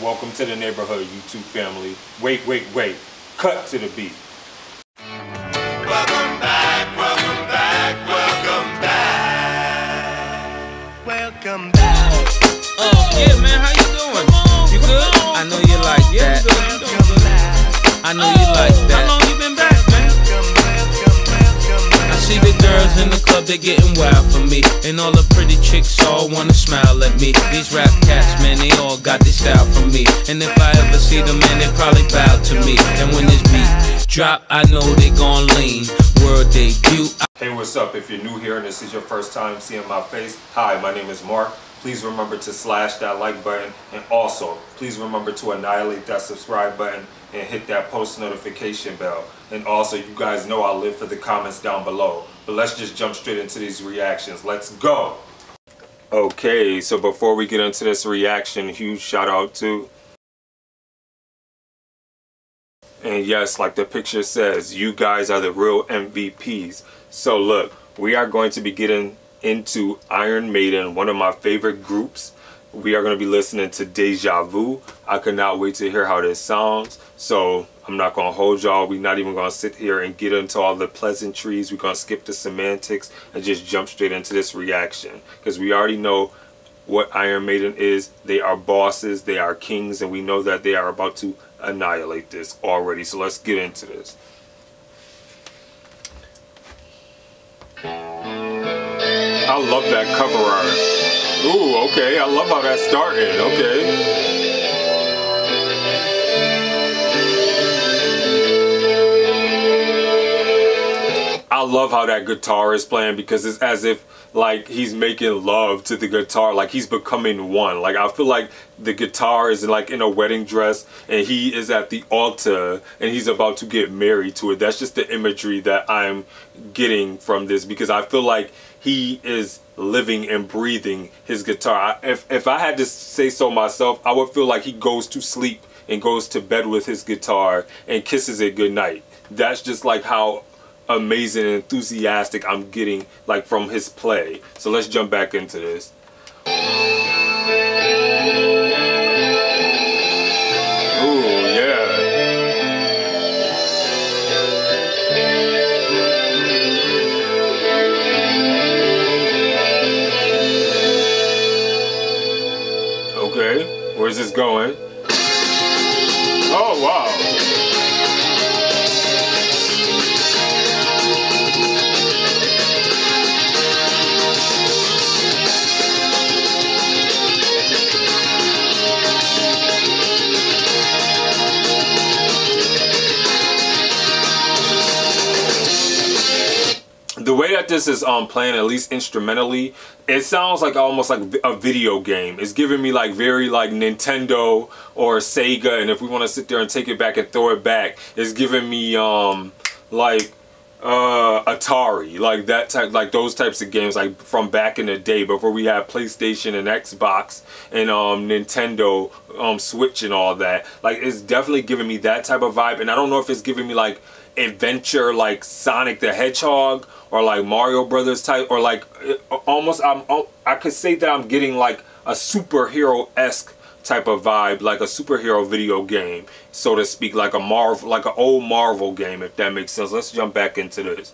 Welcome to the neighborhood, YouTube family. Wait, wait, wait. Cut to the beat. Welcome back, welcome back, welcome back. Welcome back. Oh, yeah, man, how you doing? You good? I know you like that. Welcome back. I know you like that. In the club, they getting wild for me. And all the pretty chicks all wanna smile at me. These rap cats, man, they all got this style from me. And if I ever see them, man, they probably bow to me. And when this beat drop, I know they gon' lean. World debut, Hey, what's up? If you're new here and this is your first time seeing my face, hi, my name is Mark. Please remember to slash that like button and also please remember to annihilate that subscribe button and hit that post notification bell. And also, you guys know I live for the comments down below. But let's just jump straight into these reactions. Let's go! Okay, so before we get into this reaction, huge shout out to And yes, like the picture says, you guys are the real MVPs. So look, we are going to be getting into Iron Maiden, one of my favorite groups. We are going to be listening to Deja Vu. I cannot wait to hear how this sounds. So I'm not going to hold y'all. We're not even going to sit here and get into all the pleasantries. We're going to skip the semantics and just jump straight into this reaction. Because we already know what Iron Maiden is. They are bosses, they are kings, and we know that they are about to annihilate this already. So let's get into this. I love that cover art. Ooh, okay. I love how that started. Okay. I love how that guitar is playing because it's as if like he's making love to the guitar like he's becoming one. Like I feel like the guitar is like in a wedding dress and he is at the altar and he's about to get married to it. That's just the imagery that I'm getting from this because I feel like he is living and breathing his guitar. If, if I had to say so myself I would feel like he goes to sleep and goes to bed with his guitar and kisses it goodnight. That's just like how amazing and enthusiastic I'm getting like from his play. So let's jump back into this. Where's this going? Oh, wow. Way that this is um playing at least instrumentally it sounds like almost like a video game. It's giving me like very like nintendo or sega and if we want to sit there and take it back and throw it back it's giving me um like uh atari like that type like those types of games like from back in the day before we had playstation and xbox and um nintendo um switch and all that. Like it's definitely giving me that type of vibe and i don't know if it's giving me like adventure like Sonic the Hedgehog or like Mario Brothers type or like uh, almost I'm oh, I could say that I'm getting like a superhero esque type of vibe like a superhero video game so to speak like a Marvel like an old Marvel game if that makes sense. Let's jump back into this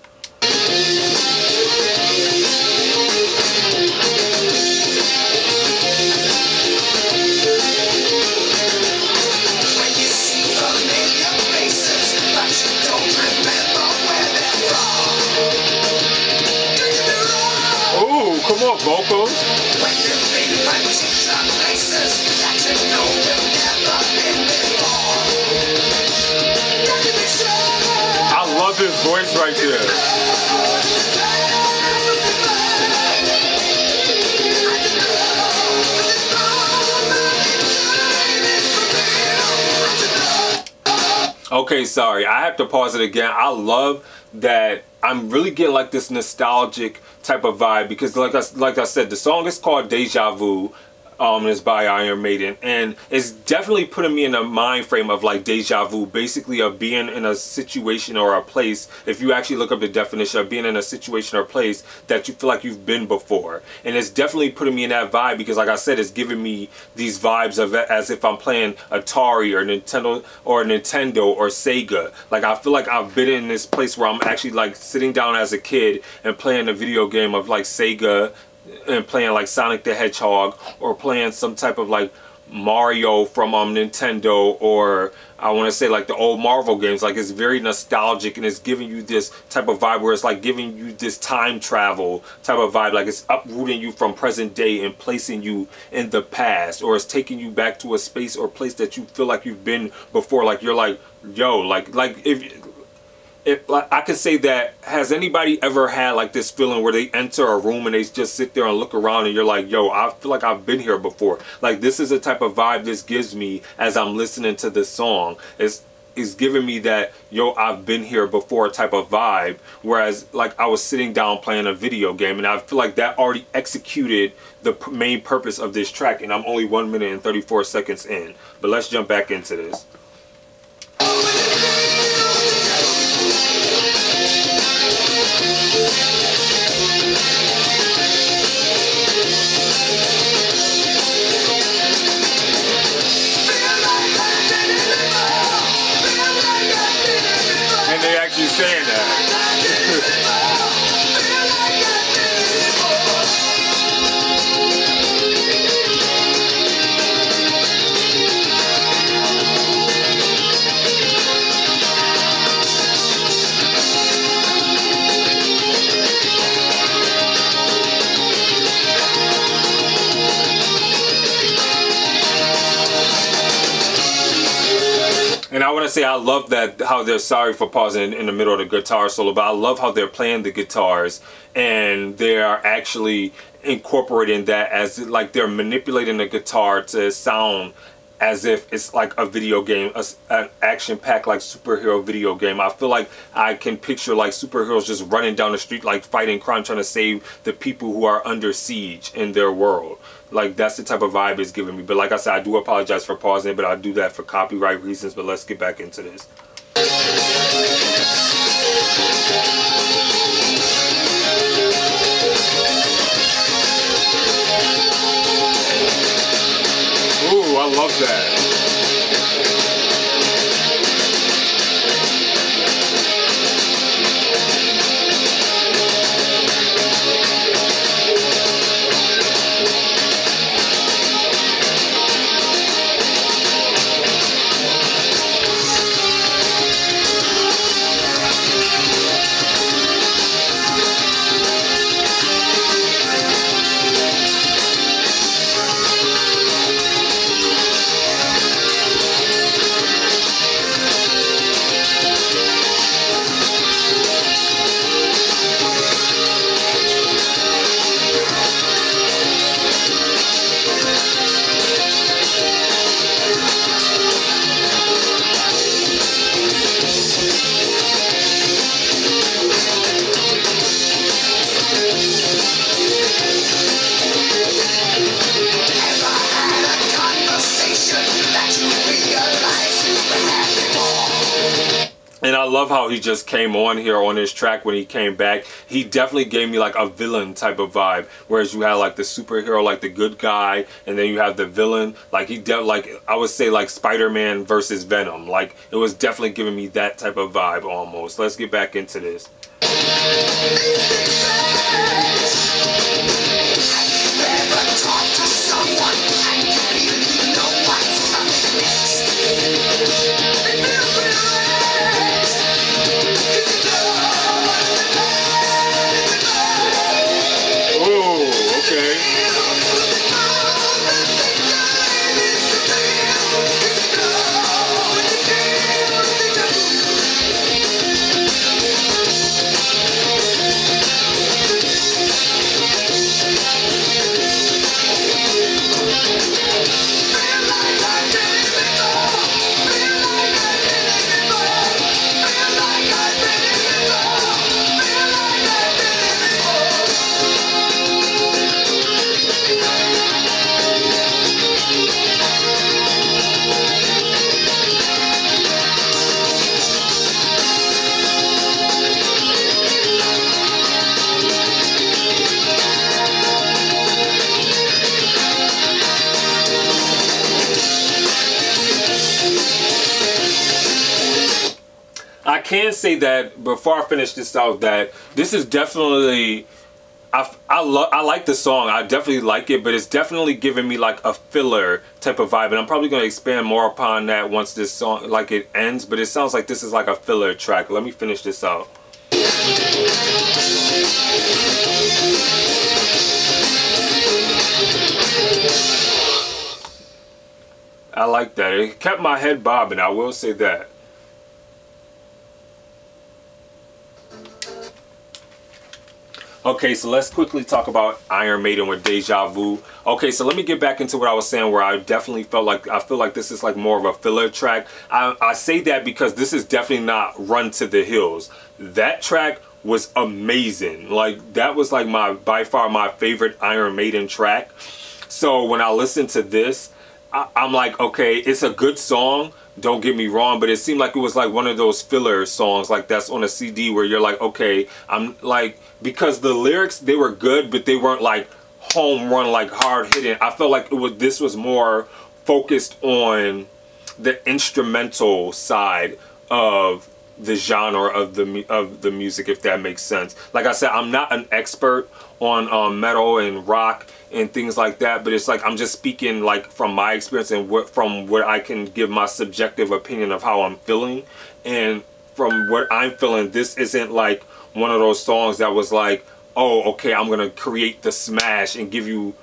you be sure? I love his voice right there Okay, sorry. I have to pause it again. I love that I'm really getting like this nostalgic type of vibe because like I, like I said, the song is called Deja Vu. Um, it's by Iron Maiden, and it's definitely putting me in a mind frame of like deja vu, basically of being in a situation or a place. If you actually look up the definition of being in a situation or place that you feel like you've been before, and it's definitely putting me in that vibe because, like I said, it's giving me these vibes of as if I'm playing Atari or Nintendo or Nintendo or Sega. Like I feel like I've been in this place where I'm actually like sitting down as a kid and playing a video game of like Sega and playing like Sonic the Hedgehog or playing some type of like Mario from um Nintendo or I want to say like the old Marvel games. Like it's very nostalgic and it's giving you this type of vibe where it's like giving you this time travel type of vibe. Like it's uprooting you from present day and placing you in the past or it's taking you back to a space or place that you feel like you've been before. Like you're like yo like like if it, like, I could say that has anybody ever had like this feeling where they enter a room and they just sit there and look around and you're like, yo, I feel like I've been here before. Like this is the type of vibe this gives me as I'm listening to this song. It's is giving me that yo I've been here before type of vibe whereas like I was sitting down playing a video game and I feel like that already executed the main purpose of this track and I'm only 1 minute and 34 seconds in but let's jump back into this they saying that And I want to say I love that how they're sorry for pausing in the middle of the guitar solo, but I love how they're playing the guitars and they are actually incorporating that as like they're manipulating the guitar to sound as if it's like a video game, a an action-packed like superhero video game. I feel like I can picture like superheroes just running down the street like fighting crime, trying to save the people who are under siege in their world. Like that's the type of vibe it's giving me. But like I said, I do apologize for pausing but I do that for copyright reasons. But let's get back into this. Ooh, I love that. Love how he just came on here on his track when he came back. He definitely gave me like a villain type of vibe. Whereas you had like the superhero, like the good guy, and then you have the villain. Like he dealt like I would say like Spider-Man versus Venom. Like it was definitely giving me that type of vibe almost. Let's get back into this. Can say that before I finish this out that this is definitely I I, lo- I like the song. I definitely like it, but it's definitely giving me like a filler type of vibe, and I'm probably gonna expand more upon that once this song like it ends. But it sounds like this is like a filler track. Let me finish this out. I like that. It kept my head bobbing. I will say that. Okay, so let's quickly talk about Iron Maiden with Deja Vu. Okay, so let me get back into what I was saying where I definitely felt like, I feel like this is like more of a filler track. I, I say that because this is definitely not Run to the Hills. That track was amazing. Like, that was like my, by far my favorite Iron Maiden track. So when I listen to this, I, I'm like, okay, it's a good song. Don't get me wrong, but it seemed like it was like one of those filler songs, like that's on a CD where you're like, okay, I'm like, because the lyrics they were good, but they weren't like home run, like hard hitting. I felt like it was this was more focused on the instrumental side of the genre of the of the music if that makes sense like i said i'm not an expert on um, metal and rock and things like that but it's like i'm just speaking like from my experience and what from what i can give my subjective opinion of how i'm feeling. And from what i'm feeling this isn't like one of those songs that was like oh okay i'm gonna create the smash and give you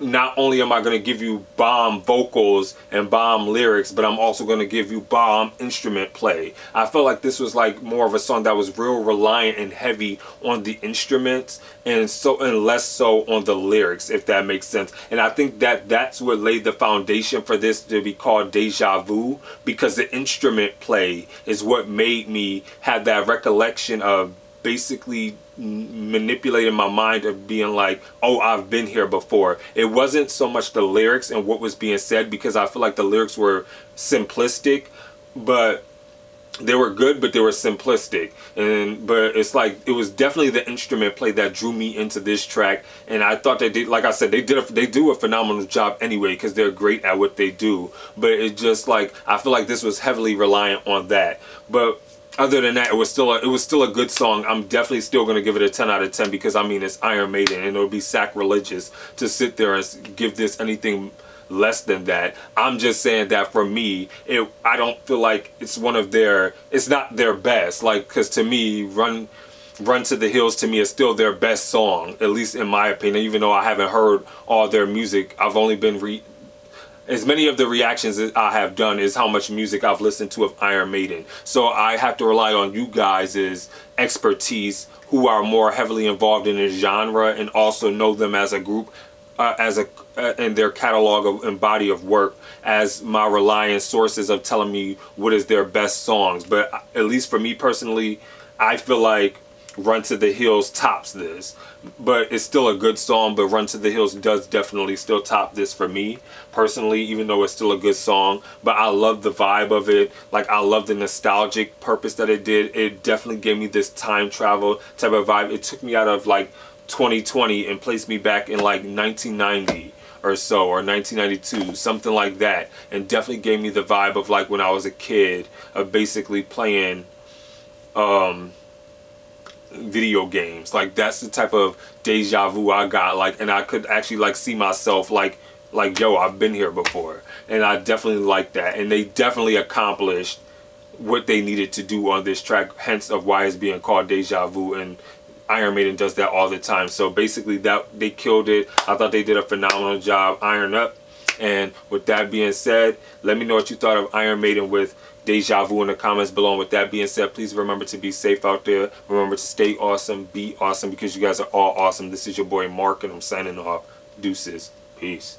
not only am I going to give you bomb vocals and bomb lyrics, but I'm also going to give you bomb instrument play. I felt like this was like more of a song that was real reliant and heavy on the instruments and so and less so on the lyrics, if that makes sense. And I think that that's what laid the foundation for this to be called Deja Vu because the instrument play is what made me have that recollection of basically manipulating my mind of being like, oh, I've been here before. It wasn't so much the lyrics and what was being said because I feel like the lyrics were simplistic, but they were good, but they were simplistic. And but it's like it was definitely the instrument play that drew me into this track. And I thought they did, like I said, they did a, they do a phenomenal job anyway because they're great at what they do. But it just like I feel like this was heavily reliant on that. But other than that, it was still a, it was still a good song. I'm definitely still gonna give it a 10 out of 10 because I mean it's Iron Maiden and it would be sacrilegious to sit there and give this anything less than that. I'm just saying that for me, it I don't feel like it's one of their it's not their best. Like cuz to me, Run Run to the Hills to me is still their best song, at least in my opinion, even though I haven't heard all their music. I've only been re as many of the reactions that I have done is how much music I've listened to of Iron Maiden. So I have to rely on you guys' expertise who are more heavily involved in the genre and also know them as a group uh, as a uh, in their catalog of, and body of work as my reliant sources of telling me what is their best songs. But uh, at least for me personally, I feel like Run to the Hills tops this. But it's still a good song, but Run to the Hills does definitely still top this for me personally, even though it's still a good song. But I love the vibe of it. Like, I love the nostalgic purpose that it did. It definitely gave me this time travel type of vibe. It took me out of like 2020 and placed me back in like 1990 or so or 1992 something like that and definitely gave me the vibe of like when I was a kid of basically playing um video games. Like that's the type of deja vu I got like and I could actually like see myself like like yo I've been here before. And I definitely like that. And they definitely accomplished what they needed to do on this track hence of why it's being called deja vu. And Iron Maiden does that all the time. So basically that they killed it. I thought they did a phenomenal job iron up. And with that being said let me know what you thought of Iron Maiden with Deja Vu in the comments below. And with that being said, please remember to be safe out there. Remember to stay awesome, be awesome because you guys are all awesome. This is your boy Mark and I'm signing off. Deuces. Peace.